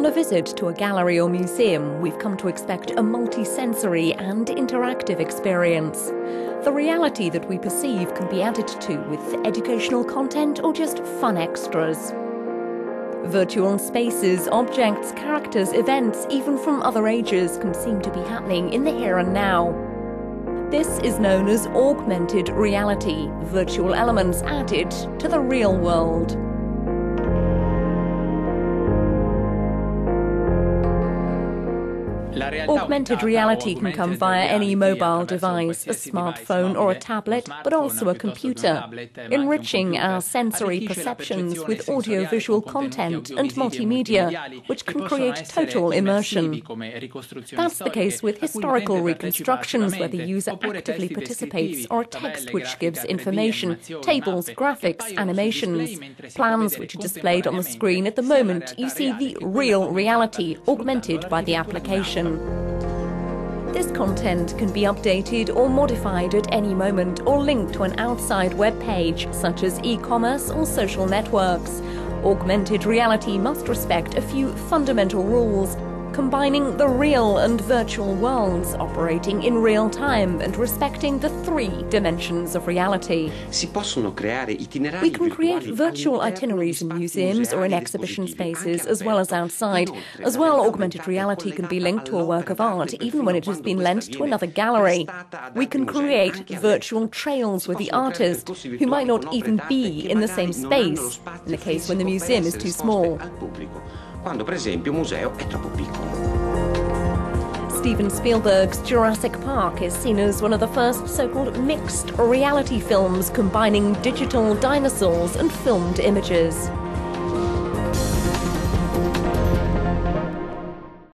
On a visit to a gallery or museum, we've come to expect a multi-sensory and interactive experience. The reality that we perceive can be added to with educational content or just fun extras. Virtual spaces, objects, characters, events, even from other ages, can seem to be happening in the here and now. This is known as augmented reality, virtual elements added to the real world. Augmented reality can come via any mobile device, a smartphone or a tablet, but also a computer, enriching our sensory perceptions with audiovisual content and multimedia, which can create total immersion. That's the case with historical reconstructions where the user actively participates or a text which gives information, tables, graphics, animations, plans which are displayed on the screen at the moment you see the real reality augmented by the application. This content can be updated or modified at any moment or linked to an outside web page, such as e-commerce or social networks. Augmented reality must respect a few fundamental rules combining the real and virtual worlds, operating in real time and respecting the three dimensions of reality. We can create virtual itineraries in museums or in exhibition spaces as well as outside. As well, augmented reality can be linked to a work of art even when it has been lent to another gallery. We can create virtual trails with the artist who might not even be in the same space, in the case when the museum is too small quando per esempio un museo è troppo piccolo. Steven Spielberg's Jurassic Park is seen as one of the first so-called mixed reality films combining digital dinosaurs and filmed images.